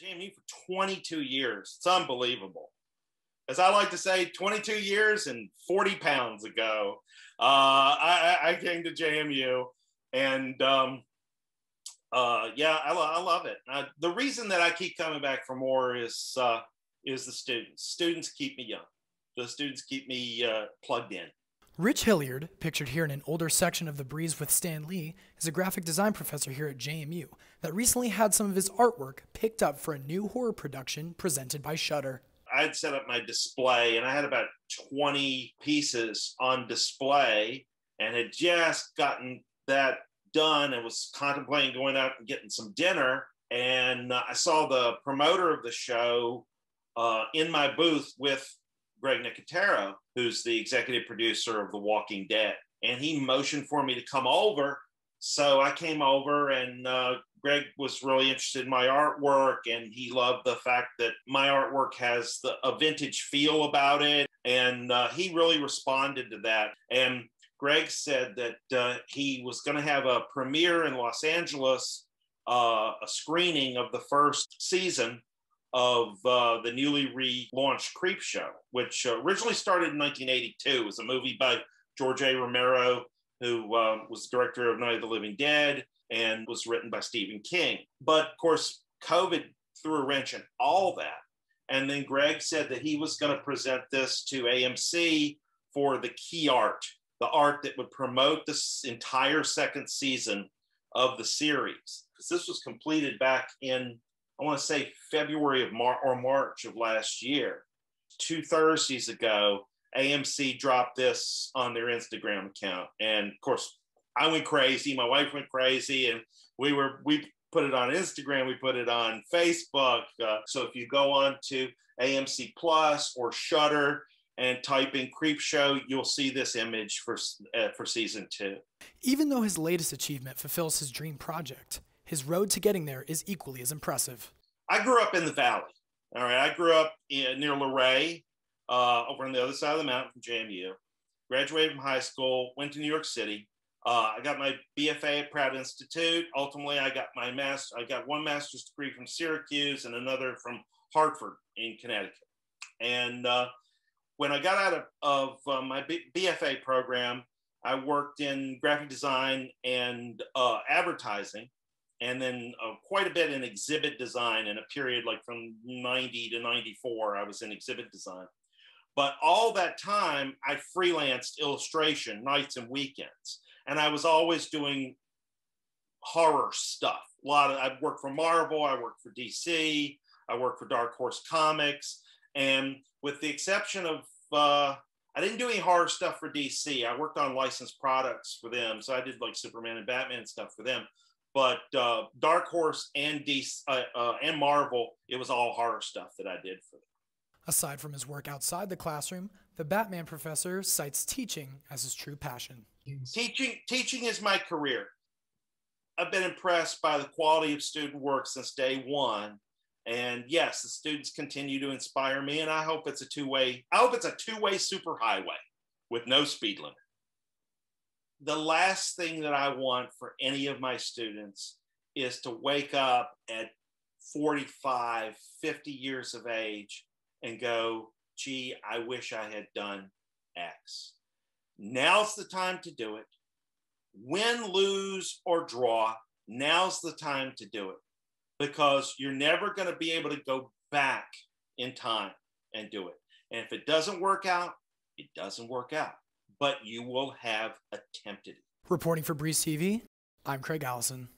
JMU for 22 years. It's unbelievable. As I like to say, 22 years and 40 pounds ago, uh, I, I, came to JMU, and um, uh, yeah, I, lo- I, love it. Uh, the reason that I keep coming back for more is uh, is the students. Students keep me young. The students keep me uh, plugged in. Rich Hilliard, pictured here in an older section of the Breeze with Stan Lee, is a graphic design professor here at JMU that recently had some of his artwork picked up for a new horror production presented by Shudder. I'd set up my display and I had about 20 pieces on display and had just gotten that done and was contemplating going out and getting some dinner. And uh, I saw the promoter of the show uh, in my booth with Greg Nicotero, who's the executive producer of The Walking Dead. And he motioned for me to come over. So I came over, and uh, Greg was really interested in my artwork, and he loved the fact that my artwork has the, a vintage feel about it. And uh, he really responded to that. And Greg said that uh, he was going to have a premiere in Los Angeles, uh, a screening of the first season of uh, the newly relaunched Creepshow, which originally started in 1982. It was a movie by George A. Romero, who um, was the director of Night of the Living Dead and was written by Stephen King. But of course, COVID threw a wrench in all that. And then Greg said that he was going to present this to AMC for the key art, the art that would promote this entire second season of the series. Because this was completed back in I want to say February of Mar- or March of last year. Two Thursdays ago, AMC dropped this on their Instagram account, and of course, I went crazy. My wife went crazy, and we were we put it on Instagram. We put it on Facebook. Uh, so if you go on to AMC Plus or Shudder and type in Creepshow, you'll see this image for uh, for season two. Even though his latest achievement fulfills his dream project, his road to getting there is equally as impressive. I grew up in the valley. All right, I grew up in, near Luray, uh, over on the other side of the mountain from JMU. Graduated from high school, went to New York City. Uh, I got my BFA at Pratt Institute. Ultimately, I got my master. I got one master's degree from Syracuse and another from Hartford in Connecticut. And uh, when I got out of, of uh, my B- BFA program, I worked in graphic design and uh, advertising and then uh, quite a bit in exhibit design in a period like from 90 to 94 i was in exhibit design but all that time i freelanced illustration nights and weekends and i was always doing horror stuff a lot of i worked for marvel i worked for dc i worked for dark horse comics and with the exception of uh, I didn't do any horror stuff for DC. I worked on licensed products for them. So I did like Superman and Batman stuff for them but uh, Dark Horse and DC, uh, uh, and Marvel, it was all horror stuff that I did for them. Aside from his work outside the classroom, the Batman professor cites teaching as his true passion. Teaching, teaching is my career. I've been impressed by the quality of student work since day one. And yes, the students continue to inspire me, and I hope it's a two-way. I hope it's a two-way superhighway with no speed limit the last thing that I want for any of my students is to wake up at 45, 50 years of age and go, gee, I wish I had done X. Now's the time to do it. Win, lose, or draw, now's the time to do it because you're never going to be able to go back in time and do it. And if it doesn't work out, it doesn't work out but you will have attempted it. Reporting for Breeze TV, I'm Craig Allison.